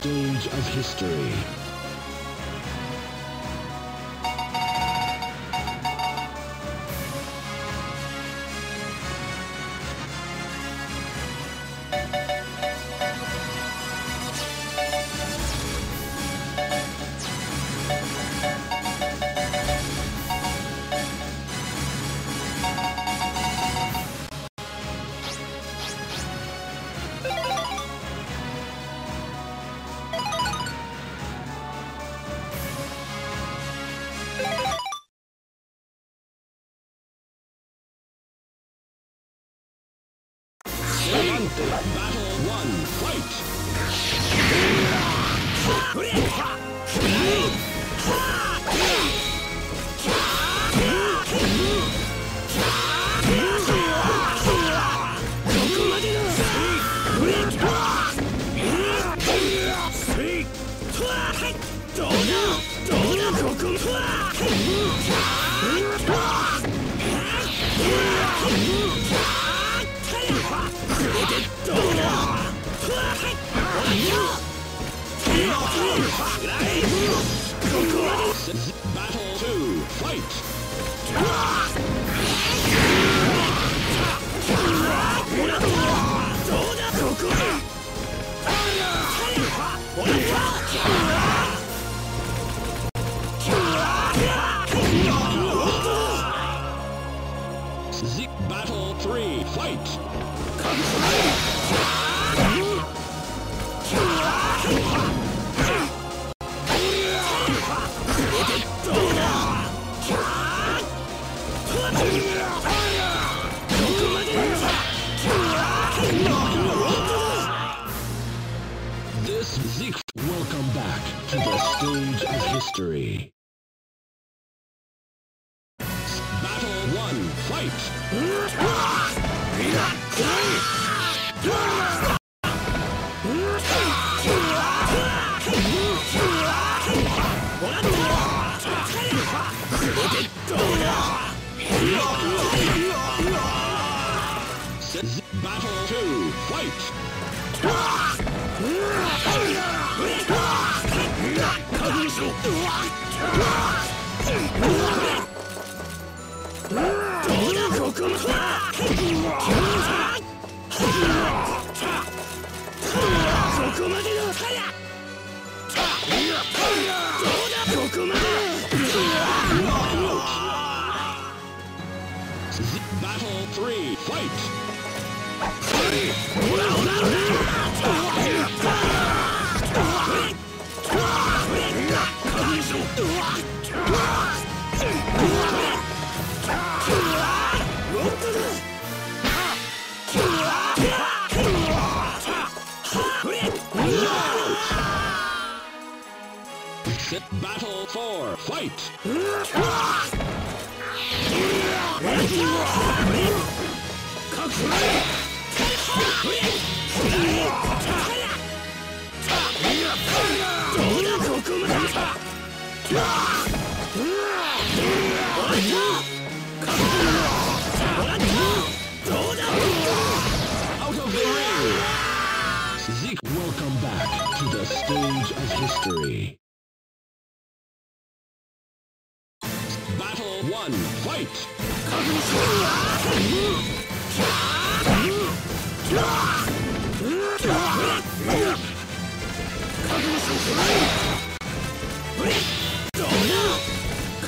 stage of history. Zeke will come back to the stage of history. Battle one, fight!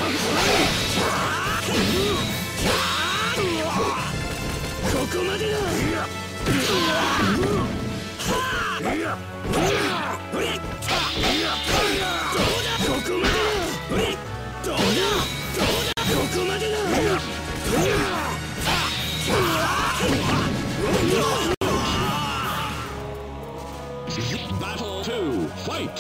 こまでだファイト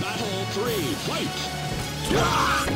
Battle 3, fight!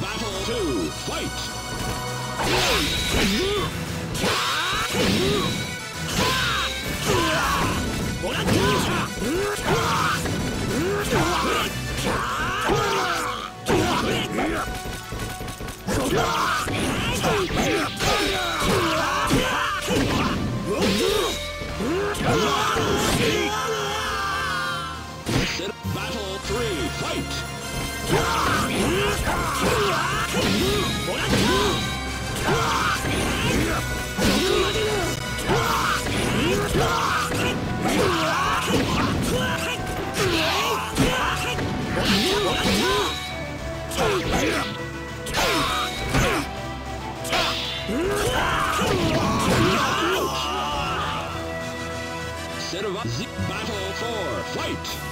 Battle two, fight! Battle three, fight! Battle for Fight!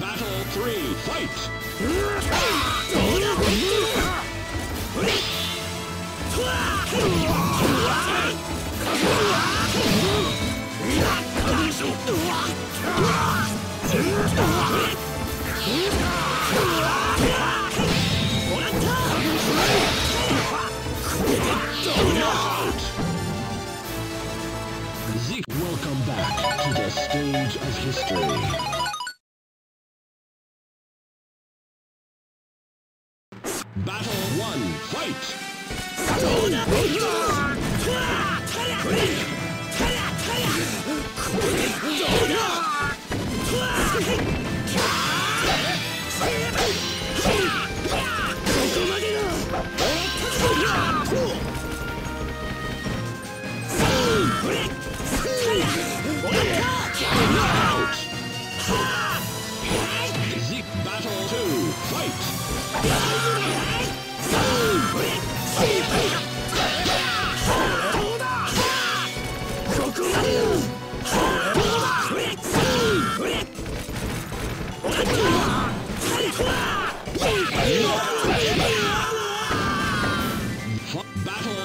battle two, fight! Zeke, welcome back to the stage of history. Battle one, fight!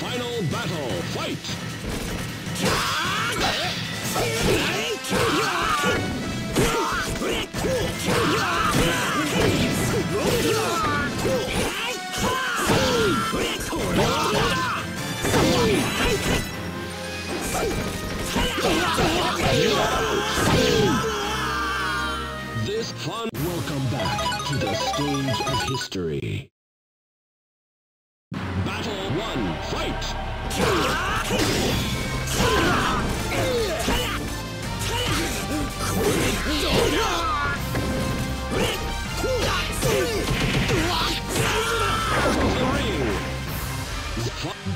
Final Battle, fight! This fun welcome back to the stage of history.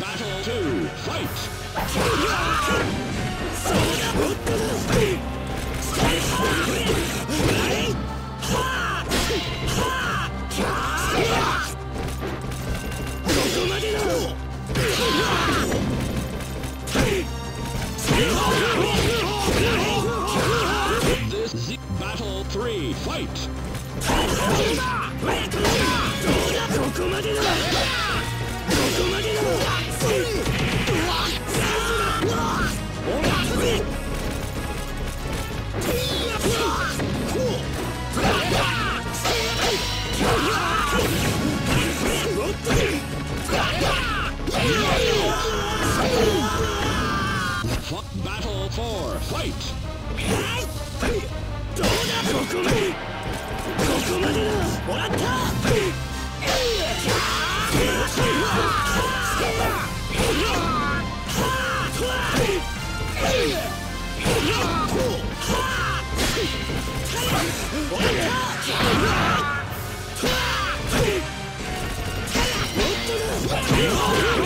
Battle 2, fight! Battle 3 Fight! どこまでだどこまでだよっ four, fight! どうだここまでここまでだもらったもっとだ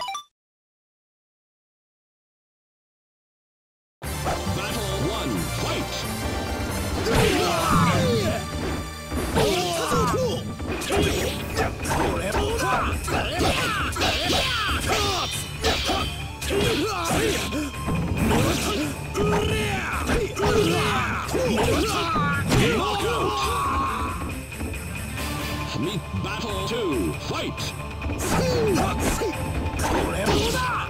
Meet battle two, fight! これもだ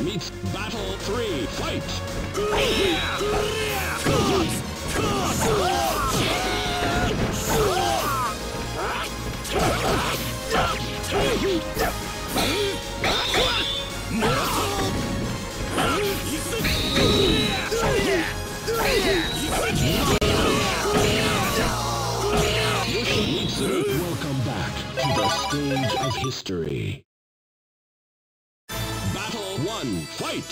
Meets Battle 3, fight! history. Battle 1, fight!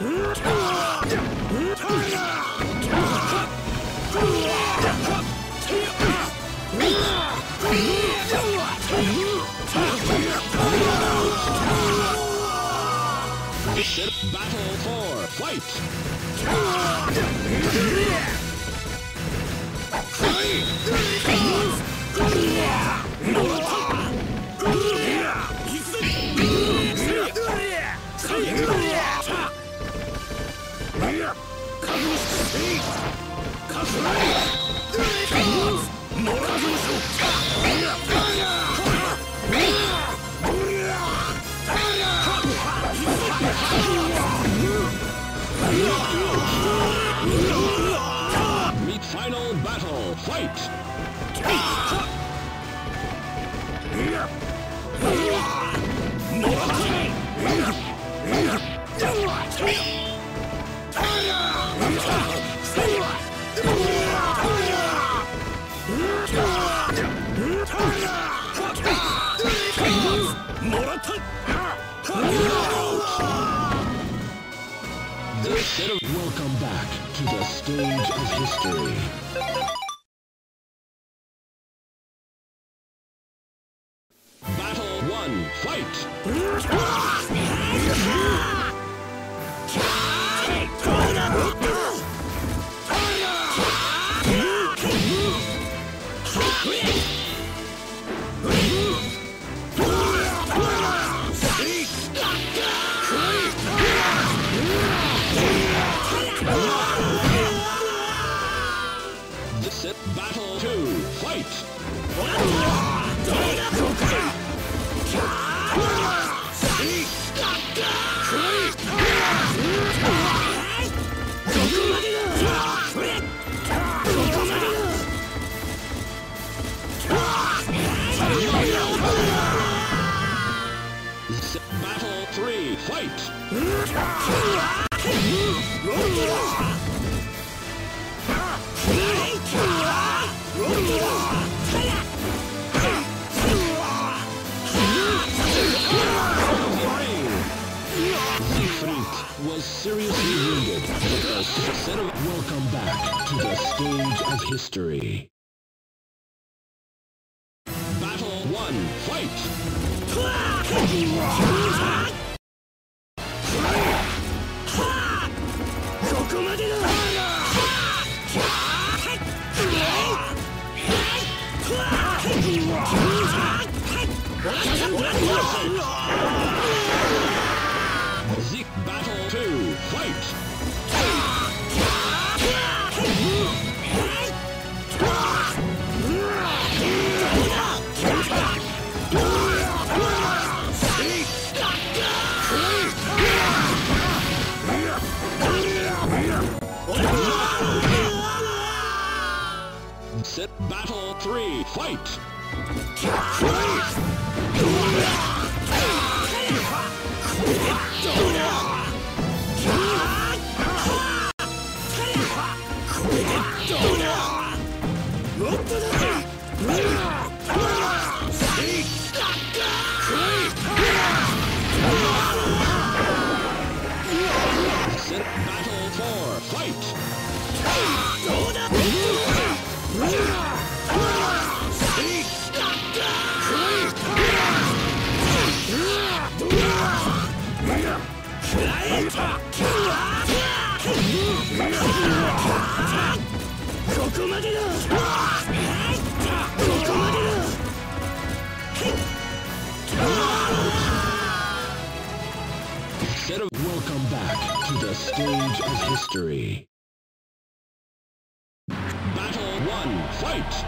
Battle for fight! Yes. Stage of history. Battle 1, fight! The stage of history. Battle 1, fight! Battle three, fight! Welcome the stage of history. Battle 1, fight!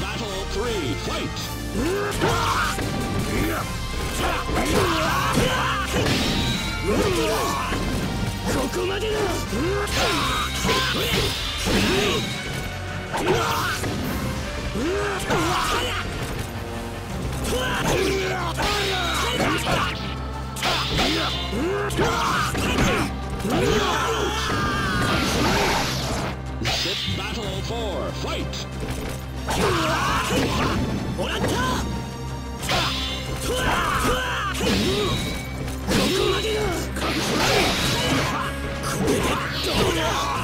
Battle 3, fight! Sit battle four, fight! もらったどこまでだこれでどうだ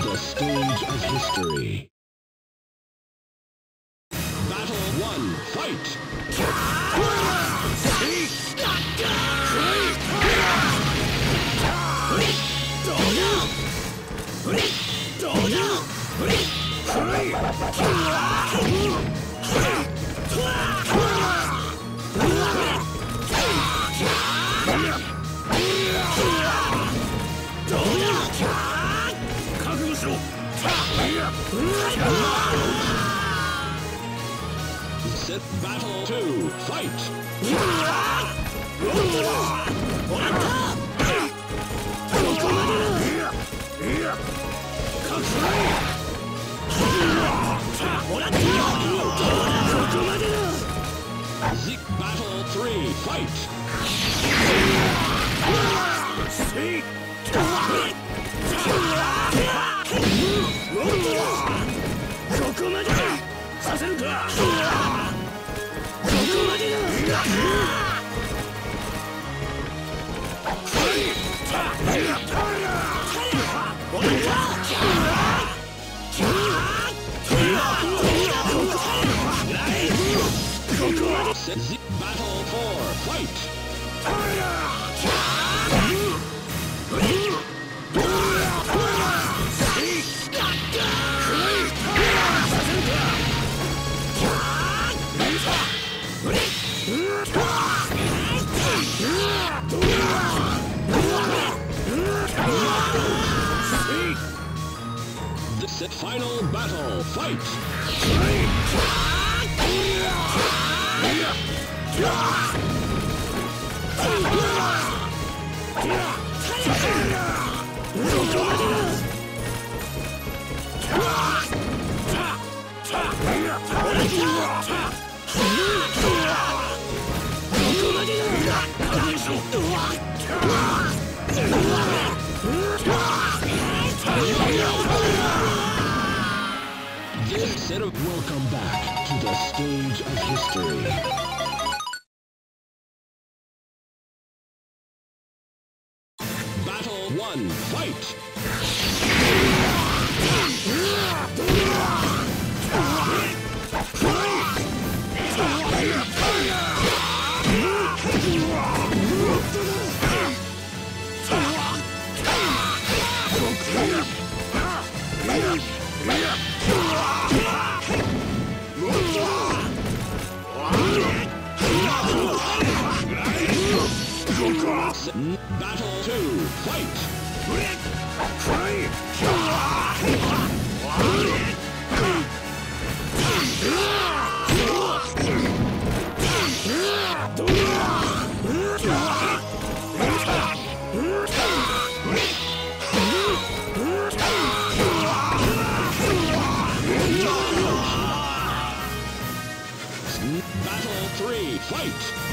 to the stage of history. Battle one, fight! 覚 Set battle two, fight! もらったど ここまでさせるかここまでだ Set final battle, fight! Set of welcome back to the stage of history. Battle one, fight! せ Battle fight! 'Battle three, fight!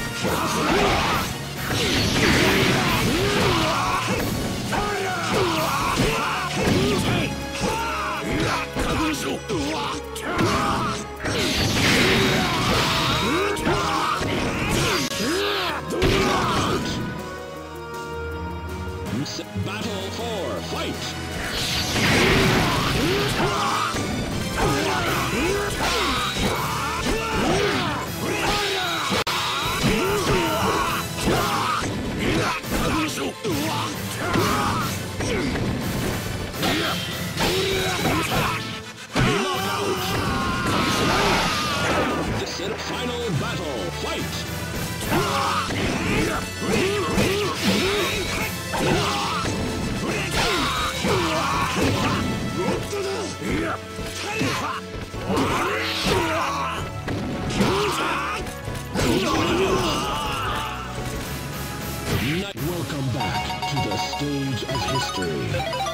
Games. Battle four fight! final history.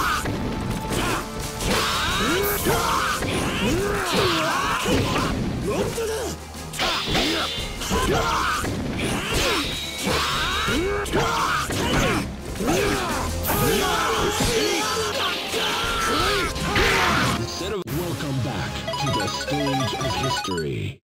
Set of Welcome back to the stage of history.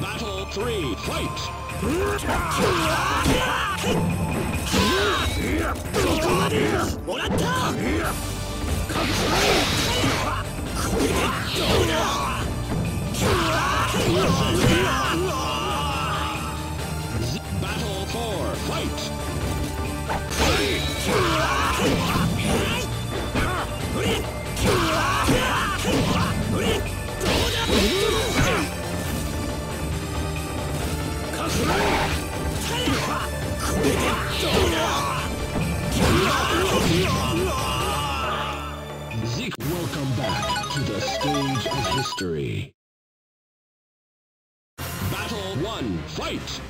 Battle 3, fight! もらったこれでどうだバトル4ファイト Zeke, welcome back to the stage of history. Battle 1, fight!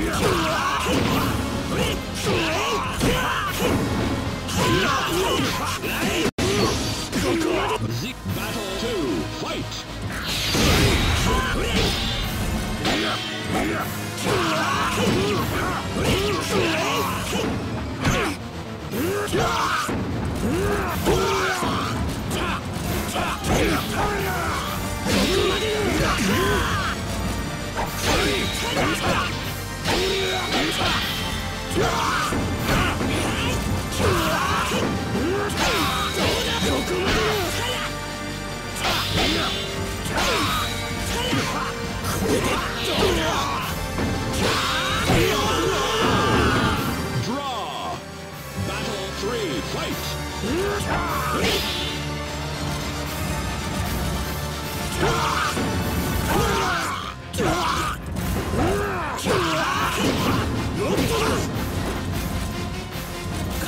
Zeke, Battle 2, fight! Draw! Battle 3, fight! Ah!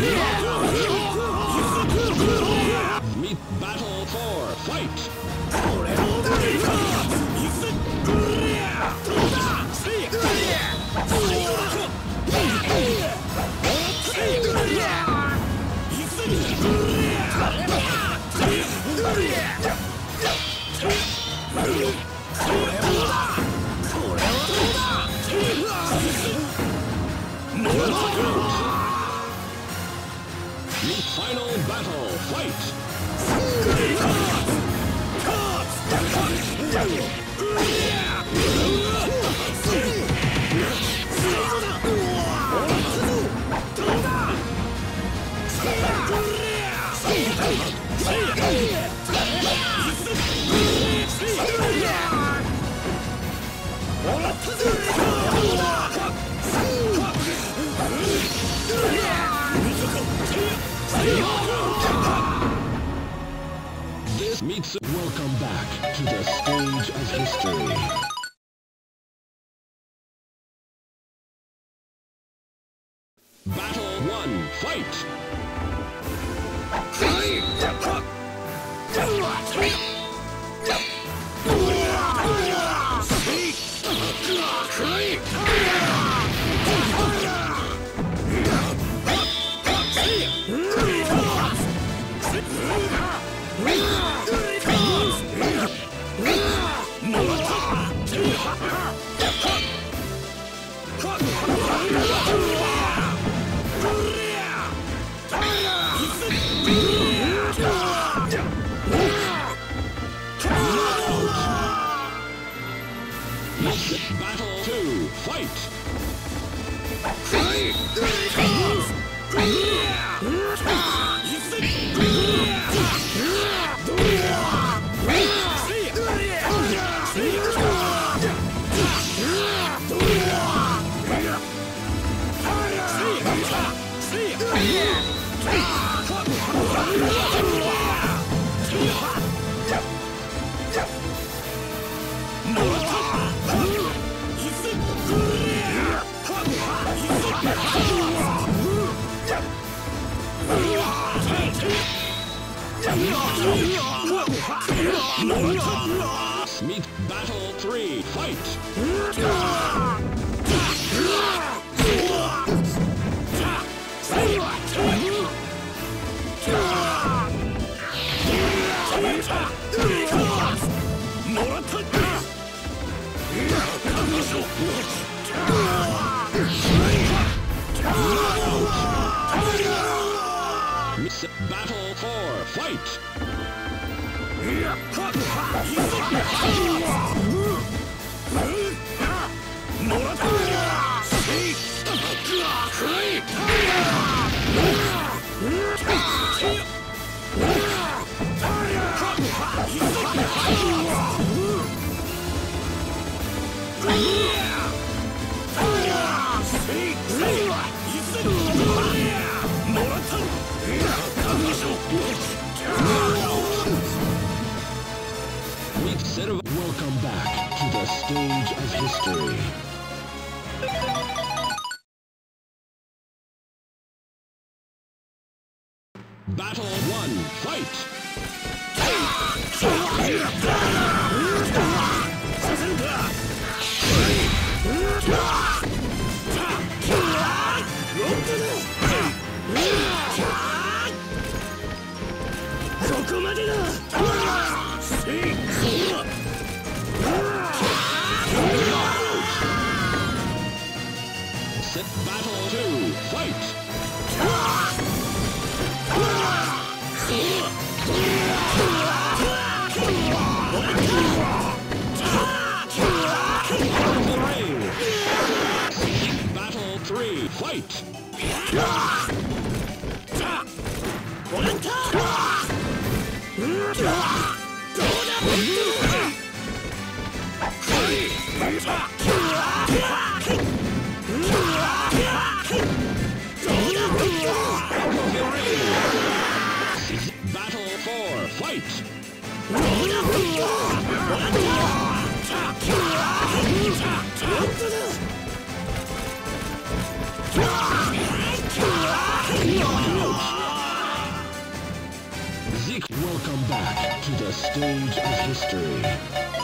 Yeah! It's welcome back to the stage of history. Battle 1, fight! Meet Battle 3. Fight! Battle 4. Fight! Yeah! stage of history. breaks. Zeke, welcome back to the stage of history.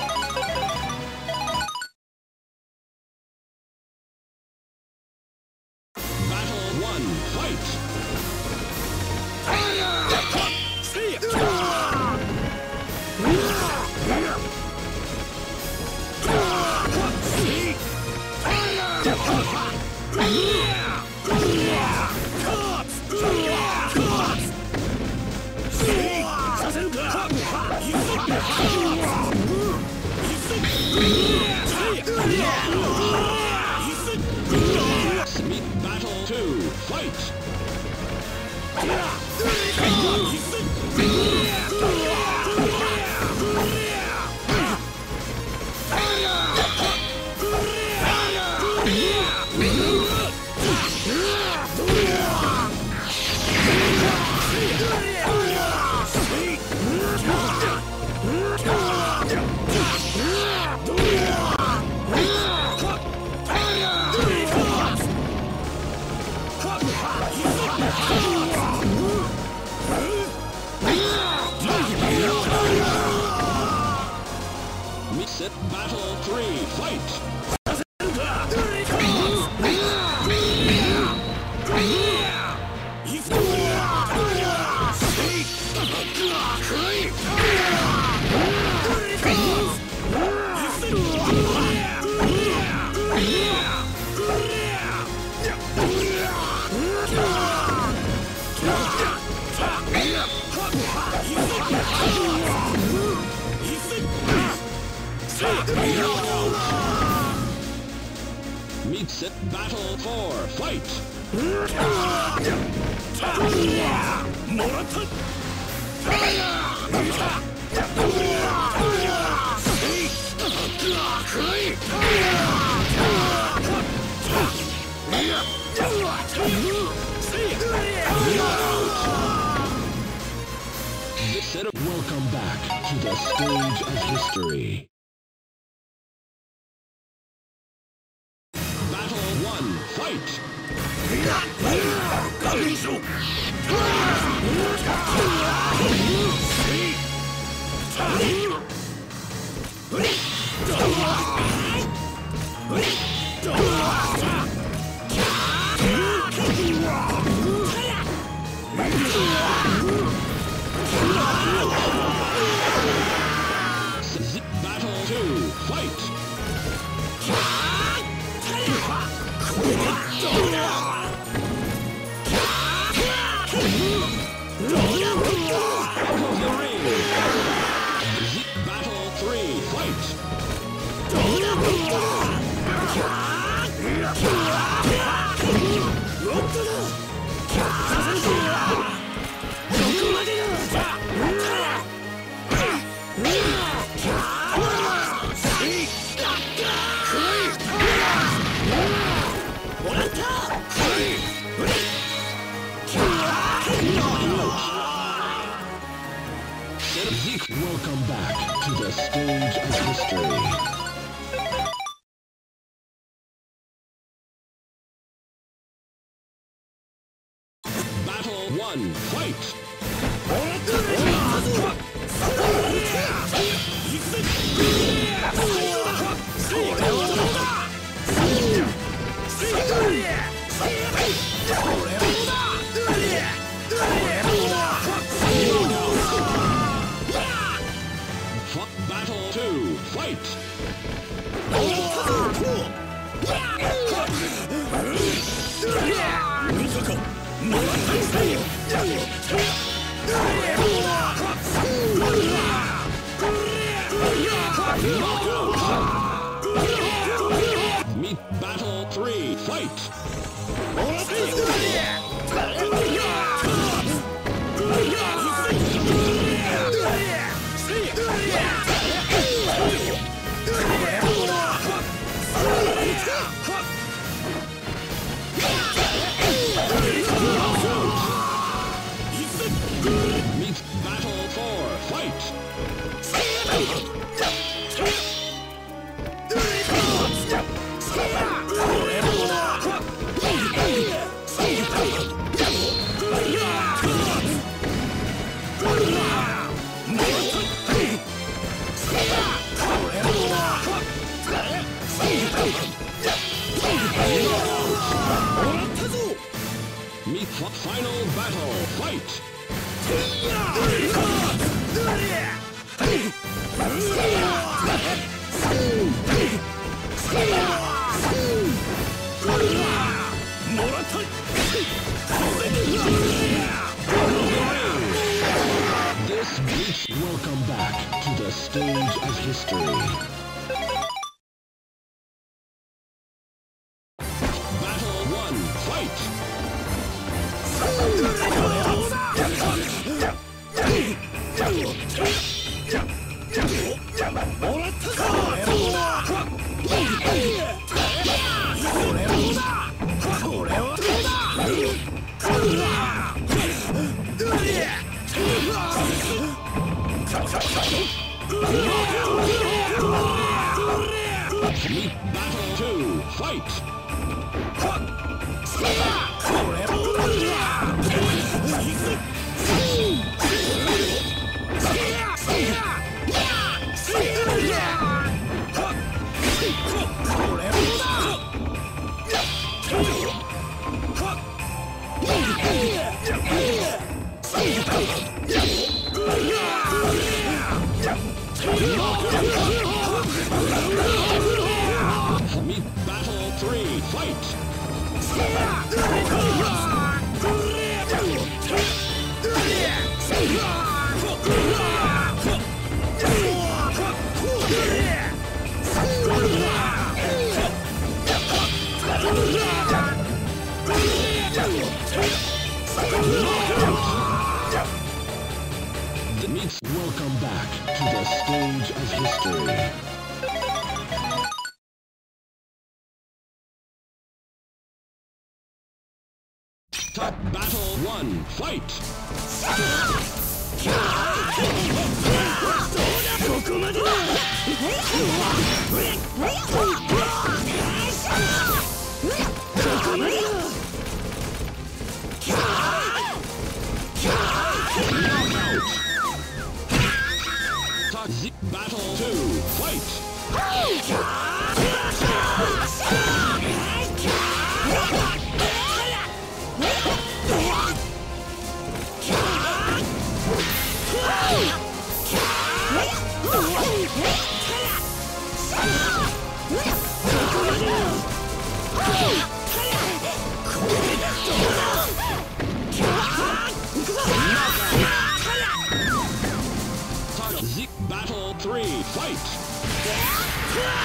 1, fight! one, fight! Battle 2, fight! Yeah!